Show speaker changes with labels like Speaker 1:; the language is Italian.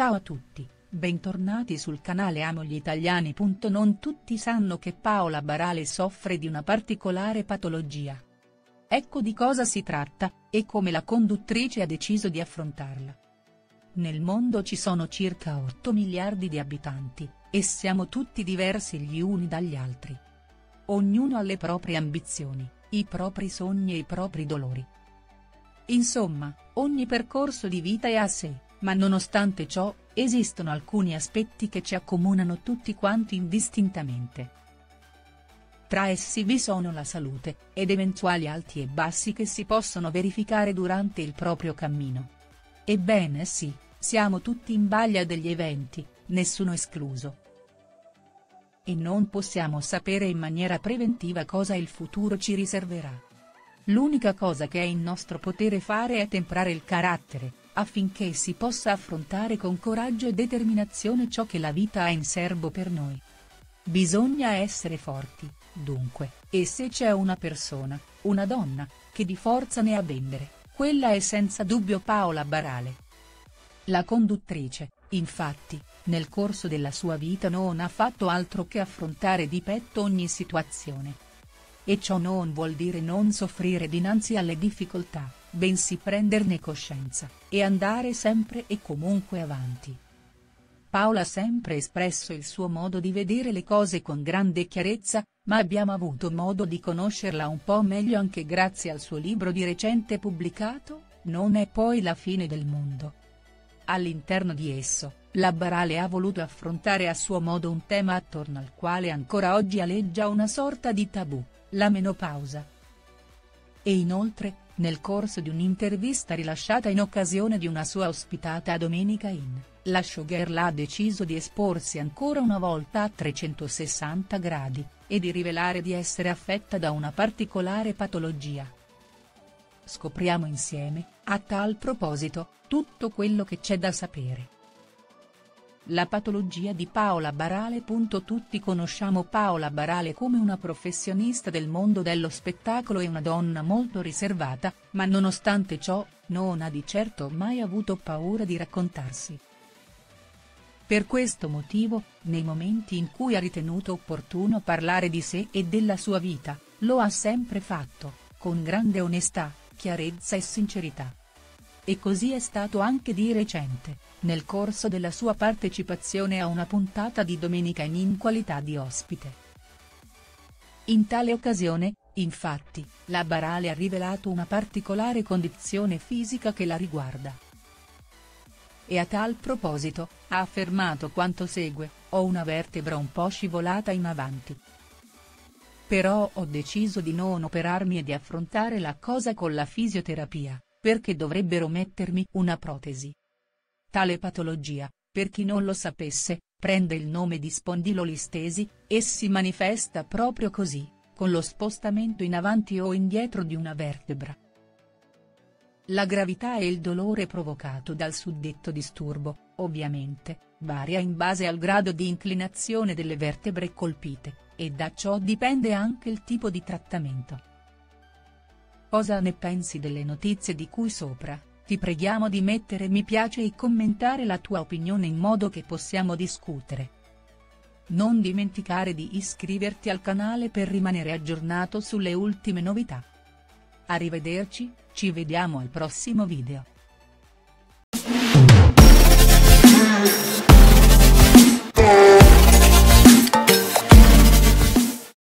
Speaker 1: Ciao a tutti, bentornati sul canale Amo gli Italiani. Non tutti sanno che Paola Barale soffre di una particolare patologia. Ecco di cosa si tratta, e come la conduttrice ha deciso di affrontarla. Nel mondo ci sono circa 8 miliardi di abitanti, e siamo tutti diversi gli uni dagli altri. Ognuno ha le proprie ambizioni, i propri sogni e i propri dolori. Insomma, ogni percorso di vita è a sé, ma nonostante ciò, esistono alcuni aspetti che ci accomunano tutti quanti indistintamente. Tra essi vi sono la salute, ed eventuali alti e bassi che si possono verificare durante il proprio cammino. Ebbene sì, siamo tutti in baglia degli eventi, nessuno escluso. E non possiamo sapere in maniera preventiva cosa il futuro ci riserverà. L'unica cosa che è in nostro potere fare è temprare il carattere, affinché si possa affrontare con coraggio e determinazione ciò che la vita ha in serbo per noi. Bisogna essere forti, dunque, e se c'è una persona, una donna, che di forza ne ha vendere, quella è senza dubbio Paola Barale. La conduttrice, infatti, nel corso della sua vita non ha fatto altro che affrontare di petto ogni situazione. E ciò non vuol dire non soffrire dinanzi alle difficoltà bensì prenderne coscienza, e andare sempre e comunque avanti. Paola ha sempre espresso il suo modo di vedere le cose con grande chiarezza, ma abbiamo avuto modo di conoscerla un po' meglio anche grazie al suo libro di recente pubblicato, Non è poi la fine del mondo. All'interno di esso, la Barale ha voluto affrontare a suo modo un tema attorno al quale ancora oggi aleggia una sorta di tabù, la menopausa. E inoltre, nel corso di un'intervista rilasciata in occasione di una sua ospitata a Domenica In, la showgirl ha deciso di esporsi ancora una volta a 360 gradi, e di rivelare di essere affetta da una particolare patologia. Scopriamo insieme, a tal proposito, tutto quello che c'è da sapere. La patologia di Paola Barale. Tutti conosciamo Paola Barale come una professionista del mondo dello spettacolo e una donna molto riservata, ma nonostante ciò, non ha di certo mai avuto paura di raccontarsi. Per questo motivo, nei momenti in cui ha ritenuto opportuno parlare di sé e della sua vita, lo ha sempre fatto, con grande onestà, chiarezza e sincerità. E così è stato anche di recente, nel corso della sua partecipazione a una puntata di Domenica in in qualità di ospite. In tale occasione, infatti, la Barale ha rivelato una particolare condizione fisica che la riguarda. E a tal proposito, ha affermato quanto segue, ho una vertebra un po' scivolata in avanti. Però ho deciso di non operarmi e di affrontare la cosa con la fisioterapia perché dovrebbero mettermi una protesi. Tale patologia, per chi non lo sapesse, prende il nome di spondilolistesi, e si manifesta proprio così, con lo spostamento in avanti o indietro di una vertebra. La gravità e il dolore provocato dal suddetto disturbo, ovviamente, varia in base al grado di inclinazione delle vertebre colpite, e da ciò dipende anche il tipo di trattamento. Cosa ne pensi delle notizie di cui sopra? Ti preghiamo di mettere mi piace e commentare la tua opinione in modo che possiamo discutere. Non dimenticare di iscriverti al canale per rimanere aggiornato sulle ultime novità. Arrivederci, ci vediamo al prossimo video.